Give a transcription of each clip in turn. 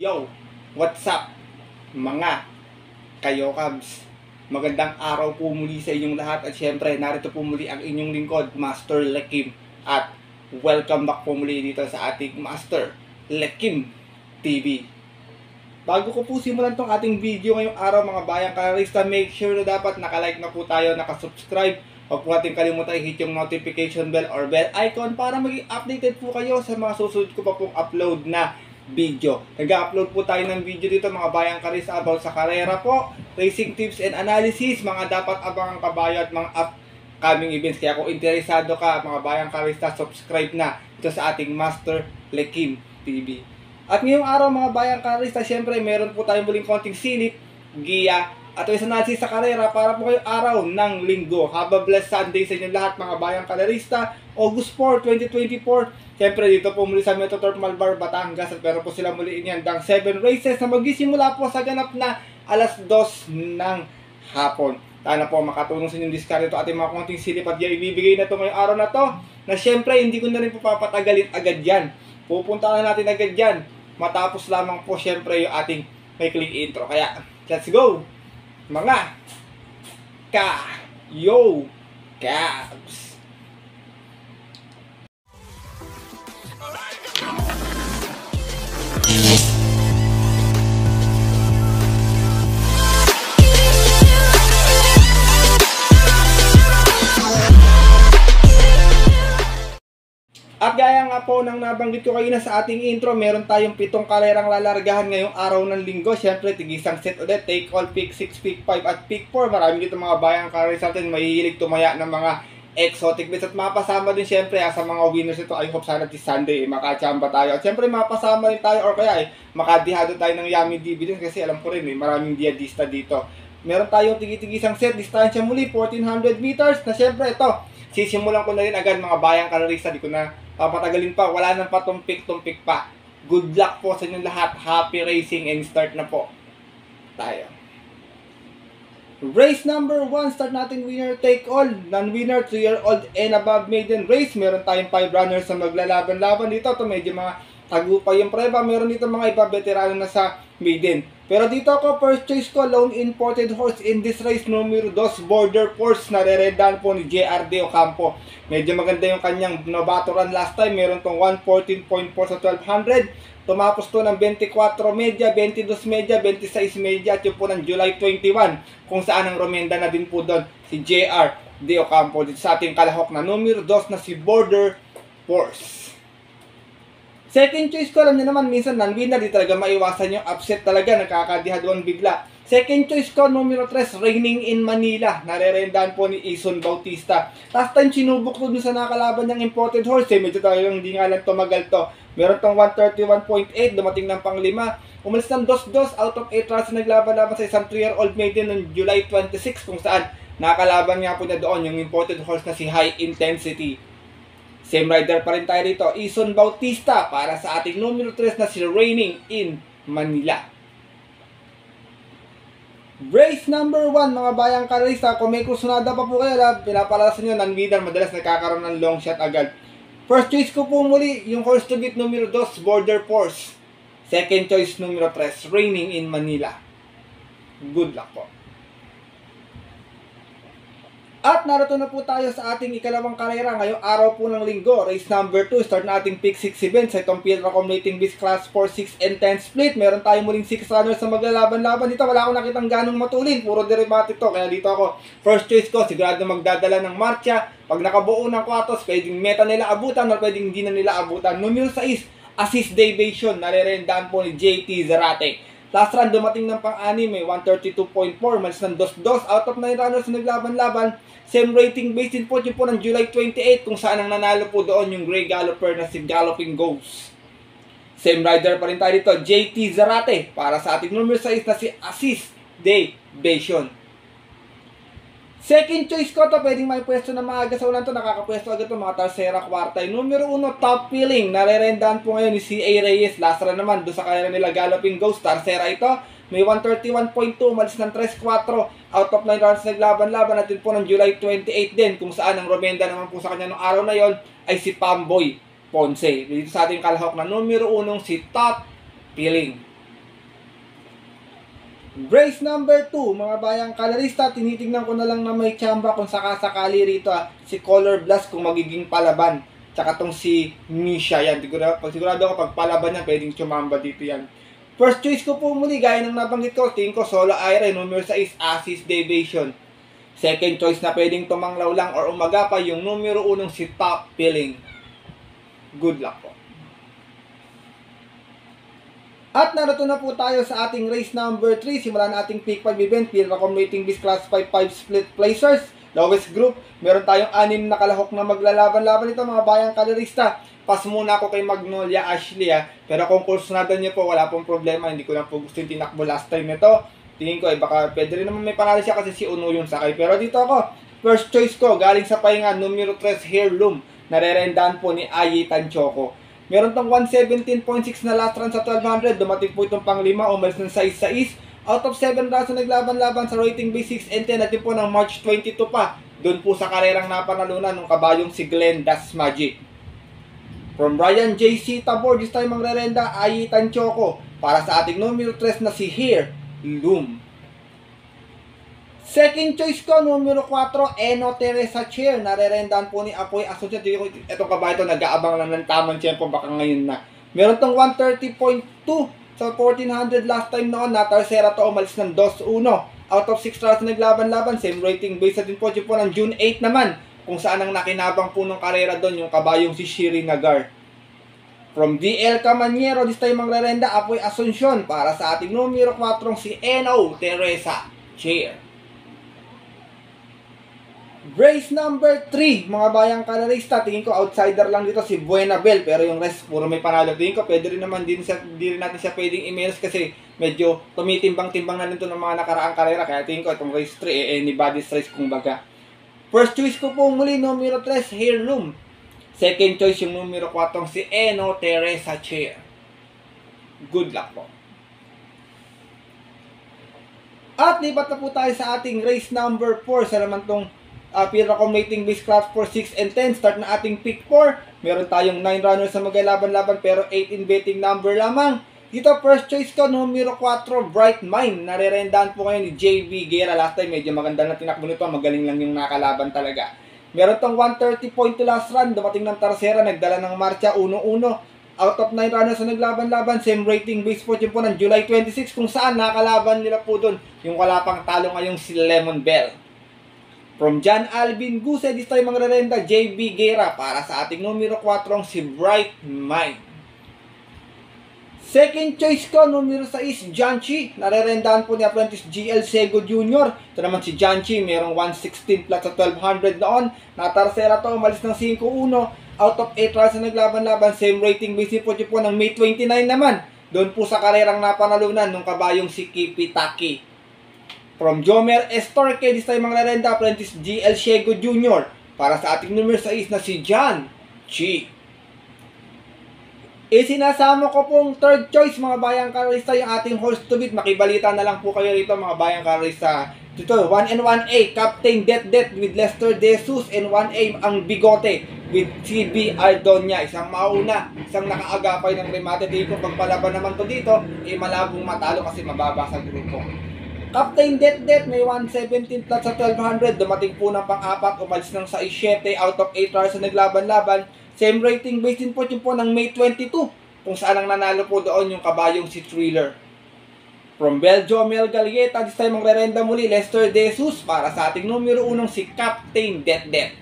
Yo, what's up mga kayo Cubs? Magandang araw po muli sa inyong lahat at syempre narito po muli ang inyong lingkod, Master Lekim at welcome back po muli dito sa ating Master Lekim TV. Bago ko po simulan tong ating video ngayong araw mga bayang karista, make sure na dapat nakalike na po tayo, nakasubscribe. Huwag po natin kalimutan i-hit yung notification bell or bell icon para maging updated po kayo sa mga susunod ko pa pong upload na video. Nag-upload po tayo ng video dito mga bayang karista about sa karera po, racing tips and analysis, mga dapat abangang kabayo at mga upcoming events. Kaya kung interesado ka mga bayang karista, subscribe na ito sa ating Master Lekim TV. At ngayong araw mga bayang karista, syempre meron po tayong muling konting silip, giya, at isa natin sa karera para po kayo araw ng linggo. Have a blessed Sunday sa inyo lahat mga bayang kalerista. August 4, 2024. Siyempre dito po muli sa Metro Turf Malbar, Batangas. At pero po sila muli inihanda 7 races na magsisimula po sa ganap na alas 2 ng hapon. Sana po makatulong sa inyong discard ito ating mga konting silip at ibibigay na ito ngayong araw na to. Na syempre hindi ko na rin po papatagalin agad yan. Pupunta na natin agad yan. Matapos lamang po syempre yung ating may click intro. Kaya let's go! Mga ka yo Cavs! At gaya nga po ng nabanggit ko kayo na sa ating intro, meron tayong pitong kalerang lalargahan ngayong araw ng linggo. Siyempre, tigisang set ulit, take all, pick 6, pick 5, at pick 4. Marami dito mga bayang kalers natin, mahihilig tumaya ng mga exotic bets. At mapasama din siyempre ah, sa mga winners ito. I hope sana this Sunday, eh, makachamba tayo. At siyempre, mapasama rin tayo or kaya eh, makadihado tayo ng yummy dividends kasi alam ko rin, eh, maraming diadista dito. Meron tayong tigitigisang set, distansya muli, 1400 meters, na siyempre ito, sisimulan ko na rin agad mga bayang kalorista, di ko na papatagalin pa, wala nang patumpik-tumpik pa. Good luck po sa inyong lahat. Happy racing and start na po tayo. Race number 1, start natin winner take all. Non-winner, 3-year-old and above maiden race. Meron tayong 5 runners na maglalaban-laban dito. Ito medyo mga tagupa yung preba. Meron dito mga iba veterano na sa maiden. Pero dito ako, first choice ko, lone imported horse in this race, numero 2, Border Force, nareredahan po ni JR De Ocampo. Medyo maganda yung kanyang novato run last time, meron tong 114.4 sa 1200. Tumapos to ng 24 media, 22 media, 26 media, at yung po ng July 21, kung saan ang romenda na din po doon si JR De Ocampo dito sa ating kalahok na numero 2 na si Border Force. Second choice ko, alam niyo naman, minsan non-winner, di talaga maiwasan yung upset talaga, nakakadihadwan bigla. Second choice ko, numero 3, Raining in Manila. Narerendahan po ni Ison Bautista. Last time, sinubok ko dun sa nakalaban niyang imported horse. Eh, medyo talagang hindi nga lang tumagal to. Meron tong 131.8, dumating ng panglima. Umalis ng 2-2 out of 8 runs na naglaban-laban sa isang 3-year-old maiden noong July 26 kung saan nakalaban nga po niya doon yung imported horse na si High Intensity. Same rider pa rin tayo dito, Ison Bautista para sa ating numero 3 na si Raining in Manila. Race number 1 mga bayang karista, kung may kusunada pa po kayo, pinapalasan nyo ng leader, madalas nagkakaroon ng long shot agad. First choice ko po muli, yung horse to beat numero 2, Border Force. Second choice numero 3, Raining in Manila. Good luck po. At narito na po tayo sa ating ikalawang karera ngayong araw po ng linggo. Race number 2, start na ating pick 6 events sa itong field accumulating bis class 4, 6, and 10 split. Meron tayo muling 6 runners na maglalaban-laban dito. Wala akong nakitang ganong matulin. Puro derivative to. Kaya dito ako, first choice ko, sigurado magdadala ng marcha. Pag nakabuo ng kwatos, pwedeng meta nila abutan o pwedeng hindi na nila abutan. Numero 6, assist deviation. Nare-rendahan po ni JT Zarate. Last run, dumating ng pang-anim, may 132.4, malis ng 2-2. Out of 9 runners na naglaban-laban, same rating based din po yung po ng July 28, kung saan ang nanalo po doon yung Grey Galloper na si Galloping Ghost. Same rider pa rin tayo dito, JT Zarate, para sa ating number 6 na si Assist Day Vision. Second choice ko to, pwedeng may pwesto na maaga sa ulan to, nakakapwesto agad to mga Tarsera Quartay. Numero 1, top feeling, narerendahan po ngayon ni C.A. Reyes. Last run naman, doon sa kaya nila Galloping Ghost, Tarsera ito. May 131.2, malis ng 3-4, out of 9 rounds naglaban-laban natin po ng July 28 din, kung saan ang romenda naman po sa kanya ng araw na yon ay si Pamboy Ponce. Dito sa ating kalahok na numero 1, si Top Feeling. Race number 2, mga bayang kalarista, tinitingnan ko na lang na may chamba kung sakasakali rito ah, si Color Blast kung magiging palaban. Tsaka tong si Misha yan. Sigurado, pag sigurado ako pag palaban yan, pwedeng chumamba dito yan. First choice ko po muli, gaya ng nabanggit ko, tingin ko Solo Iron, numero 6, Assist Deviation. Second choice na pwedeng tumanglaw lang or umagapa, yung numero 1 si Top Billing. Good luck po. At narito na po tayo sa ating race number 3. Simulan nating peak 5 event. Field accommodating this class 5 5 split placers. Lowest group. Meron tayong anim na kalahok na maglalaban-laban ito mga bayang kalorista. Pas muna ako kay Magnolia Ashley ha. Pero kung kursunada niyo po, wala pong problema. Hindi ko lang po gusto yung tinakbo last time nito. Tingin ko eh, baka pwede rin naman may panalo siya kasi si Uno yung sakay. Pero dito ako, first choice ko, galing sa pahinga, numero 3 Heirloom. Narerendahan po ni Ayi Tanchoco. Meron tong 117.6 na last run sa 1200. Dumating po itong pang 5, umalis ng size sa is. Out of 7 runs na naglaban-laban sa rating base 6 and 10 natin po ng March 22 pa. Doon po sa karerang napanalunan ng kabayong si Glenn Das Magic. From Brian J.C. Tabor, this time ang rerenda ay Tanchoco para sa ating numero 3 na si Here Loom. Second choice ko, numero 4, Eno Teresa Chair. Narerendahan po ni Apoy Asuncion. Itong kabahay ito, nag-aabang lang ng tamang tempo, baka ngayon na. Meron tong 130.2 sa 1400 last time noon. Na Tarsera to, umalis ng 2-1. Out of 6 rounds na naglaban-laban, same rating base din po po ng June 8 naman. Kung saan ang nakinabang po ng karera doon, yung kabayong si Shiri Nagar. From DL Camanyero, this time ang rerenda, Apoy Asuncion para sa ating numero 4 si Eno Teresa Chair. Race number 3, mga bayang kanalista. Tingin ko outsider lang dito si Buenabel. Pero yung rest, puro may panalo. Tingin ko pwede rin naman din, siya, din rin natin siya pwedeng emails kasi medyo tumitimbang-timbang na nito ng mga nakaraang karera. Kaya tingin ko itong race 3, eh, anybody's race kung baga. First choice ko po muli, numero 3, Heirloom. Second choice yung numero 4, si Eno Teresa Chair. Good luck po. At lipat na po tayo sa ating race number 4. Sa naman tong uh, pinaka-mating base class for 6 and 10. Start na ating pick 4. Meron tayong 9 runners sa magalaban-laban pero 8 in betting number lamang. Dito, first choice ko, numero 4, Bright Mind. Narerendahan po kayo ni JB Guerra. Last time, medyo maganda na tinakbo nito. Magaling lang yung nakalaban talaga. Meron tong 130.2 last run. Dumating ng Tarsera, nagdala ng Marcha 1-1. Out of 9 runners na naglaban-laban, same rating base fortune po ng July 26 kung saan nakalaban nila po doon yung wala pang talo ngayong si Lemon Bell. From John Alvin Guse, this time ang rerenda, JB Guerra para sa ating numero 4 si Bright Mind. Second choice ko, numero 6, John Chi. Narerendahan po ni Apprentice GL Sego Jr. Ito naman si John Chi, mayroong 116 plus sa 1200 noon. Natarsera to, umalis ng 5-1. Out of 8 runs na naglaban-laban, same rating base po po ng May 29 naman. Doon po sa karerang napanalunan ng kabayong si Kipi Taki. From Jomer Estorque, this time ang narenda, apprentice GL Shego Jr. Para sa ating numero 6 na si John Chi. Isinasama ko pong third choice mga bayang karista yung ating horse to beat. Makibalita na lang po kayo rito mga bayang karista. Dito, 1 and 1A, Captain Det Det with Lester Jesus and 1A ang Bigote with CB Aldonia. Isang mauna, isang nakaagapay ng remate. Dito, pagpalaban naman to dito, eh malabong matalo kasi mababa sa grupo. Captain Det Det may 117 plus sa 1200. Dumating po ng pang-apat. Umalis ng sa 7 out of 8 hours na naglaban-laban. Same rating based din po yung po ng May 22. Kung saan ang nanalo po doon yung kabayong si Thriller. From Belgium, Mel Galieta, this time ang rerenda muli, Lester Jesus para sa ating numero unong si Captain Det Det.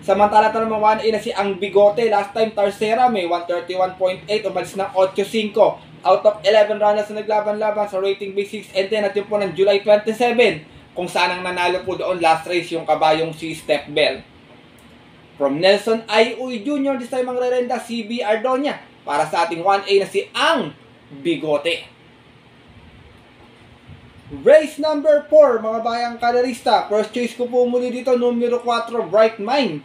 Samantala naman 1A na si Ang Bigote. Last time Tarsera may 131.8, umalis ng 8.5 out of 11 runners na naglaban-laban sa rating basics and then at yun po ng July 27 kung saan ang nanalo po doon last race yung kabayong si Step Bell. From Nelson I. Uy Jr. this time ang rerenda CB Ardonia para sa ating 1A na si Ang Bigote. Race number 4, mga bayang kalarista. First choice ko po muli dito, numero 4, Bright Mind.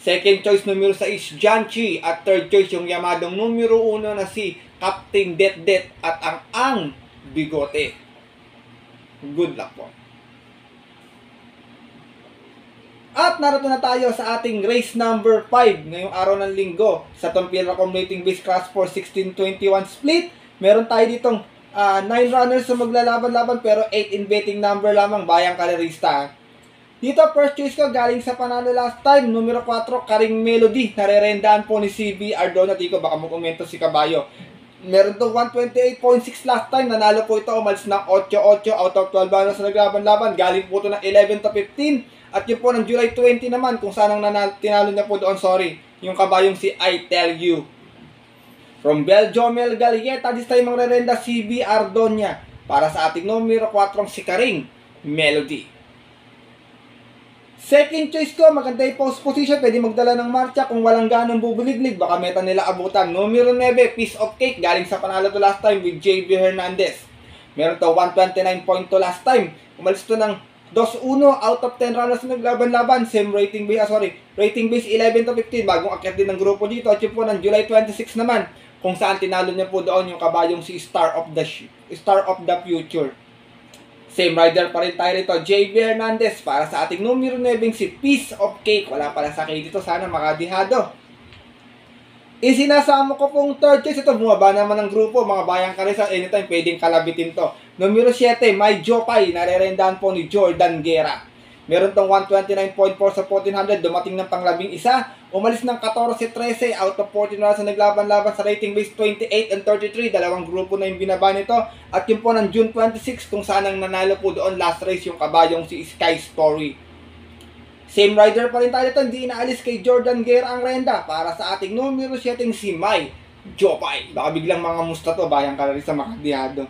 Second choice, numero 6, John Chi. At third choice, yung yamadong numero 1 na si Captain Det Det at ang Ang Bigote. Good luck po. At narito na tayo sa ating race number 5 ngayong araw ng linggo sa Tompil Accumulating Base Class for 1621 Split. Meron tayo ditong uh, 9 runners na maglalaban-laban pero 8 in betting number lamang bayang karerista. Dito, first choice ko, galing sa panalo last time, numero 4, Karing Melody. Narerendaan po ni CB Ardona. Tico, baka mag-komento si Kabayo. Meron tong 128.6 last time. Nanalo po ito, umalis ng 8-8 out of 12 runners na naglaban-laban. Galing po ito ng 11 to 15. At yun po ng July 20 naman, kung saan ang nanalo, tinalo niya po doon, sorry, yung kabayong si I Tell You. From Beljomel Galieta, this time ang rerenda CB Ardonia para sa ating numero 4 si Karing Melody. Second choice ko, maganda yung post position. Pwede magdala ng marcha kung walang ganong bubuliglig. Baka meta nila abutan. Numero 9, piece of cake. Galing sa panalo to last time with JB Hernandez. Meron to 129.2 last time. Umalis to ng 2-1 out of 10 runners na naglaban-laban. Same rating base, ah, sorry, rating base 11 to 15. Bagong akyat din ng grupo dito. At po ng July 26 naman. Kung saan tinalo niya po doon yung kabayong si Star of the Star of the Future. Same rider pa rin tayo rito, JB Hernandez para sa ating numero 9 si Piece of Cake. Wala pala sa cake dito, sana makadihado. Isinasama ko pong third choice. Ito, bumaba naman ng grupo. Mga bayang karisa, anytime pwedeng kalabitin to. Numero 7, My Jopay. Narerendahan po ni Jordan Guerra. Meron tong 129.4 sa 1400, dumating ng panglabing isa. Umalis ng 14-13 out of 14 runs na naglaban-laban sa rating base 28 and 33. Dalawang grupo na yung binaba nito. At yun po ng June 26 kung saan ang nanalo po doon last race yung kabayong si Sky Story. Same rider pa rin tayo dito, hindi inaalis kay Jordan Guerra ang renda para sa ating numero 7 si Mai Jopay. Baka biglang mga musta to, bayang kalari sa makadiyado.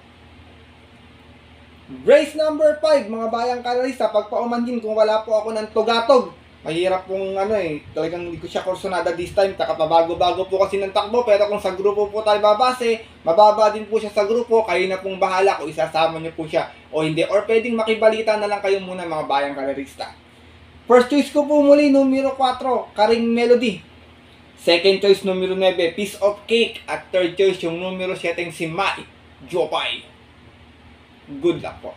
Race number 5, mga bayang kalarista, pagpaumanhin kung wala po ako ng tugatog. Mahirap pong ano eh, talagang hindi ko siya kursonada this time, kakapabago-bago po kasi ng takbo, pero kung sa grupo po tayo babase, mababa din po siya sa grupo, kayo na pong bahala kung isasama niyo po siya o hindi. Or pwedeng makibalita na lang kayo muna mga bayang kalarista. First choice ko po muli, numero 4, Karing Melody. Second choice, numero 9, Piece of Cake. At third choice, yung numero 7, si Mai Jopay. Good luck po.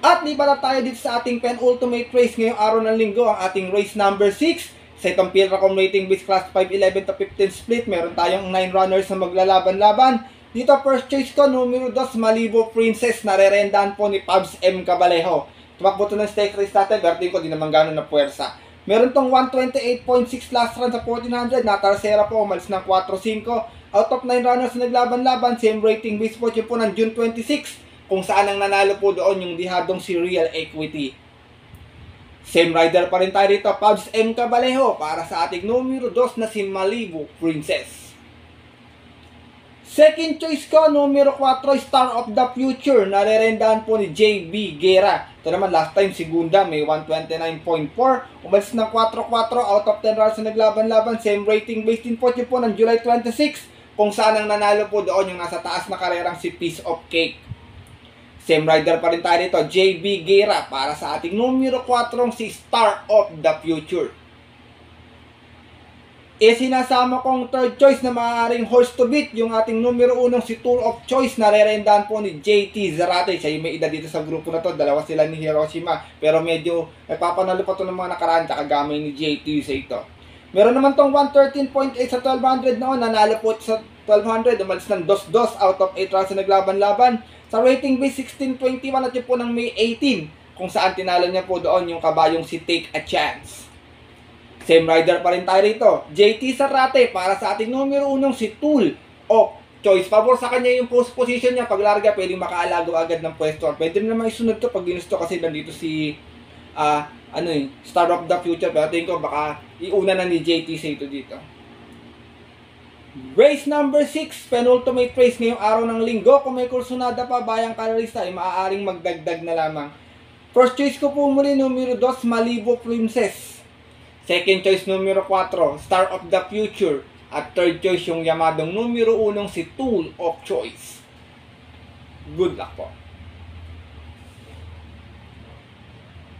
At di pala tayo dito sa ating penultimate race ngayong araw ng linggo, ang ating race number 6. Sa itong Pilracom rating base class 5, 11 to 15 split, meron tayong 9 runners na maglalaban-laban. Dito first choice ko, numero 2, Malibo Princess, narerendahan po ni Pabs M. Cabalejo. Tumakbo to ng stake race natin, pero ko di naman gano'n na puwersa. Meron tong 128.6 last run sa 1400, natarsera po, umalis ng 4-5. Out of 9 runners na naglaban-laban, same rating base po po ng June 26 kung saan ang nanalo po doon yung dihadong si Real Equity. Same rider pa rin tayo dito, Pabs M. Cabalejo para sa ating numero 2 na si Malibu Princess. Second choice ko, numero 4, Star of the Future. Narerendahan po ni JB Guerra. Ito naman, last time si Gunda may 129.4. Umalis ng 4-4 out of 10 runs na naglaban-laban. Same rating based din po po ng July 26 kung saan ang nanalo po doon yung nasa taas na karerang si Piece of Cake. Same rider pa rin tayo dito, JB Guerra para sa ating numero 4 si Star of the Future. E sinasama kong third choice na maaaring horse to beat, yung ating numero 1 si Tour of Choice na rerendahan po ni JT Zarate. Siya yung may edad dito sa grupo na to, dalawa sila ni Hiroshima. Pero medyo nagpapanalo pa to ng mga nakaraan, tsaka gamay ni JT sa ito. Meron naman tong 113.8 sa 1200 noon, nanalo po sa 1200, umalis ng 2-2 out of 8 rounds na naglaban-laban. Sa rating base 1621 at yun po ng May 18, kung saan tinalo niya po doon yung kabayong si Take a Chance. Same rider pa rin tayo rito. JT Sarate para sa ating numero 1 si Tool of Choice. Pabor sa kanya yung post position niya. Pag larga, pwedeng makaalago agad ng pwesto. Pwede naman isunod to pag ginusto kasi nandito si uh, ano eh, Star of the Future. Pero tingin ko baka iuna na ni JT sa ito dito. Race number 6, penultimate race ngayong araw ng linggo. Kung may kursunada pa, bayang kalorista ay maaaring magdagdag na lamang. First choice ko po muli, numero 2, Malibu Princess. Second choice, numero 4, Star of the Future. At third choice, yung yamadong numero 1, si Tool of Choice. Good luck po.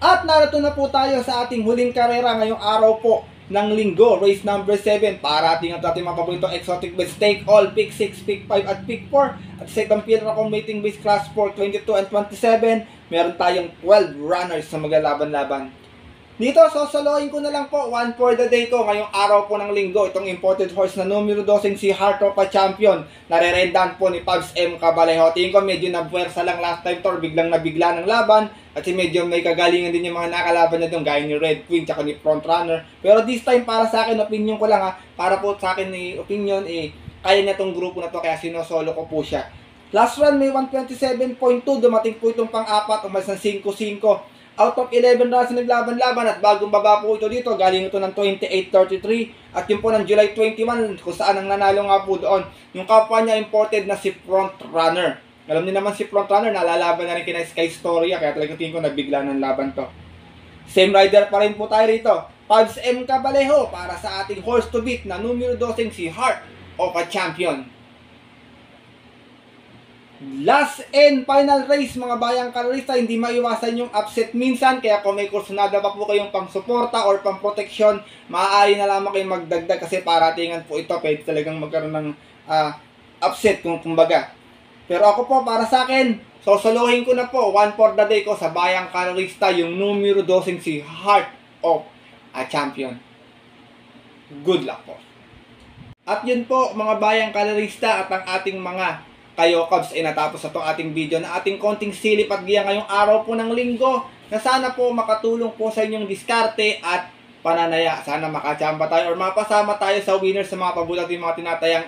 At narito na po tayo sa ating huling karera ngayong araw po ng linggo, race number 7 para ating at ating mga paboritong exotic bets take all, pick 6, pick 5 at pick 4 at sa itong pinaka mating base class 4, 22 and 27 meron tayong 12 runners na maglalaban-laban. Dito, sosolohin ko na lang po, one for the day ko, ngayong araw po ng linggo, itong imported horse na numero 12 si Heart of a Champion, narerendan po ni Pabs M. Cabalejo. Tingin ko medyo nabuwersa lang last time to, biglang nabigla ng laban, at si medyo may kagalingan din yung mga nakalaban na doon, gaya ni Red Queen, tsaka ni Front Runner. Pero this time, para sa akin, opinion ko lang ha, para po sa akin ni opinion, eh, kaya niya tong grupo na to, kaya sinosolo ko po siya. Last run may 127.2, dumating po itong pang-apat, umalis ng 5-5 out of 11 runs na naglaban-laban at bagong baba po ito dito, galing ito ng 28-33 at yun po ng July 21 kung saan ang nanalo nga po doon. Yung kapwa niya imported na si Front Runner. Alam niyo naman si Front Runner, nalalaban na rin kina Sky Storia kaya talaga tingin ko nagbigla ng laban to. Same rider pa rin po tayo rito. Pabs M. Cabalejo para sa ating horse to beat na numero 12 si Heart of a Champion. Last and final race mga bayang kalorista, hindi maiwasan yung upset minsan. Kaya kung may kursunada pa po kayong pang suporta or pang protection, maaari na lamang kayong magdagdag kasi paratingan po ito. Pwede talagang magkaroon ng uh, upset kung kumbaga. Pero ako po, para sa akin, sosolohin ko na po, one for the day ko sa bayang kalorista, yung numero 12 si Heart of a Champion. Good luck po. At yun po mga bayang kalorista at ang ating mga kayo Cubs ay natapos na ating video na ating konting silip at giya ngayong araw po ng linggo na sana po makatulong po sa inyong diskarte at pananaya. Sana makachamba tayo or mapasama tayo sa winners sa mga pabulat yung mga tinatayang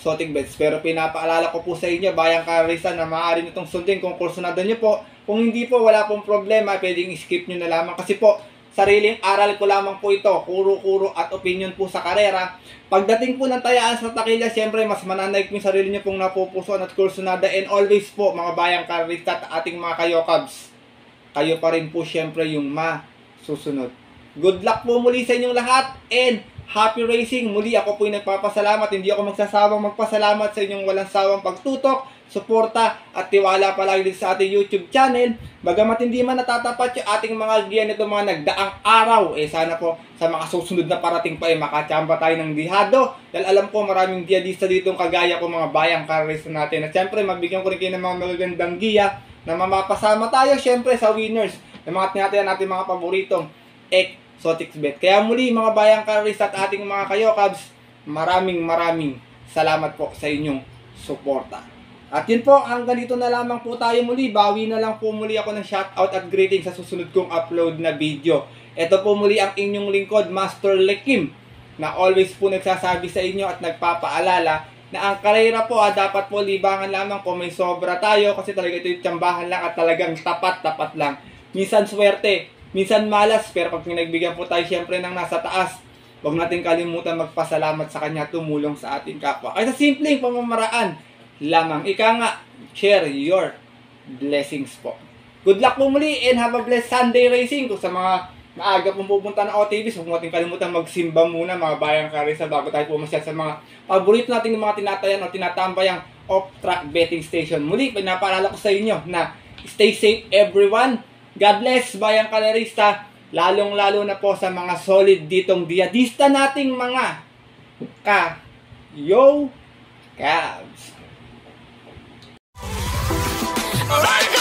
exotic bets. Pero pinapaalala ko po sa inyo, bayang karisa na maaari nyo itong sundin kung kursunado nyo po. Kung hindi po, wala pong problema, pwedeng skip nyo na lamang. Kasi po, Sariling aral ko lamang po ito, kuro-kuro at opinion po sa karera. Pagdating po ng tayaan sa takilya, siyempre mas mananaig po yung sarili niyo pong napupusuan at kursunada and always po mga bayang karista at ating mga kayokabs. Kayo pa rin po siyempre yung masusunod. Good luck po muli sa inyong lahat and happy racing. Muli ako po yung nagpapasalamat. Hindi ako magsasawang magpasalamat sa inyong walang sawang pagtutok suporta at tiwala palagi sa ating YouTube channel. Bagamat hindi man natatapat yung ating mga giya nito mga nagdaang araw, eh sana po sa mga susunod na parating pa eh makachamba tayo ng dihado. Dahil alam ko maraming diyadista dito kagaya ko mga bayang karis natin. At syempre magbigyan ko rin kayo ng mga magagandang giya na mamapasama tayo syempre sa winners ng mga tinataya natin mga paboritong bet. Kaya muli mga bayang karis at ating mga kayokabs, maraming maraming salamat po sa inyong suporta. At yun po, hanggang dito na lamang po tayo muli. Bawi na lang po muli ako ng shoutout at greeting sa susunod kong upload na video. Ito po muli ang inyong lingkod, Master Lekim, na always po nagsasabi sa inyo at nagpapaalala na ang karera po ah, dapat po libangan lamang kung may sobra tayo kasi talaga ito yung tsambahan lang at talagang tapat-tapat lang. Minsan swerte, minsan malas, pero pag pinagbigyan po tayo syempre ng nasa taas, huwag natin kalimutan magpasalamat sa Kanya tumulong sa ating kapwa. Ay sa simpleng pamamaraan, lamang. Ika nga, share your blessings po. Good luck po muli and have a blessed Sunday racing. Kung sa mga maaga pong pupunta ng OTVs, huwag natin kalimutan magsimba muna mga bayang karisa bago tayo pumasyal sa mga paborito nating mga tinatayan o tinatambayang off-track betting station. Muli, pinapaalala ko sa inyo na stay safe everyone. God bless, bayang kalerista. Lalong-lalo na po sa mga solid ditong diadista nating mga ka yo Cavs. Alright,